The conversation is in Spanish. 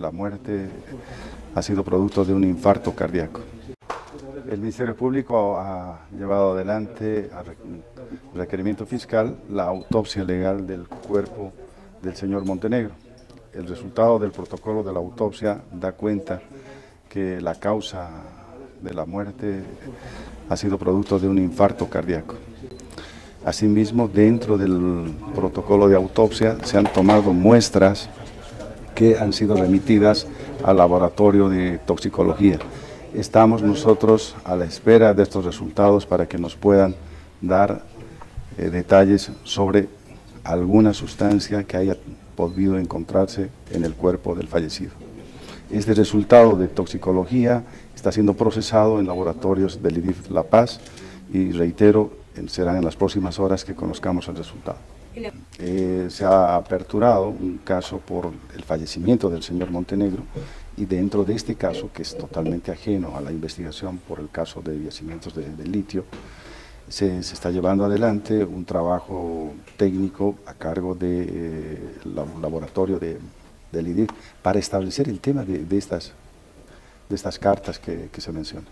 La muerte ha sido producto de un infarto cardíaco. El Ministerio Público ha llevado adelante a requerimiento fiscal la autopsia legal del cuerpo del señor Montenegro. El resultado del protocolo de la autopsia da cuenta que la causa de la muerte ha sido producto de un infarto cardíaco. Asimismo, dentro del protocolo de autopsia se han tomado muestras que han sido remitidas al laboratorio de toxicología. Estamos nosotros a la espera de estos resultados para que nos puedan dar eh, detalles sobre alguna sustancia que haya podido encontrarse en el cuerpo del fallecido. Este resultado de toxicología está siendo procesado en laboratorios del IDIF La Paz y reitero, serán en las próximas horas que conozcamos el resultado. Eh, se ha aperturado un caso por el fallecimiento del señor Montenegro y dentro de este caso, que es totalmente ajeno a la investigación por el caso de yacimientos de, litio, se, está llevando adelante un trabajo técnico a cargo del de, eh, laboratorio de, del para establecer el tema de, estas, de estas cartas que, que se mencionan.